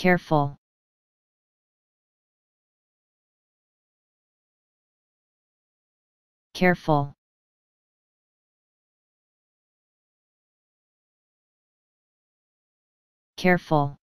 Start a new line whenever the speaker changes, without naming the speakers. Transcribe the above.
careful. Careful. Careful.